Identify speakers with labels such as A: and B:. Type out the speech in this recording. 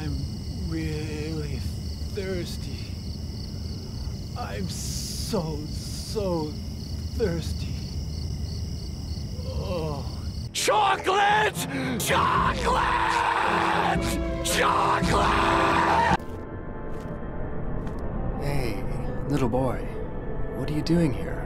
A: I'm really thirsty. I'm so, so thirsty. Oh.
B: Chocolate! Chocolate! Chocolate!
C: Hey, little boy. What are you doing here?